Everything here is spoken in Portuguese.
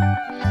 Música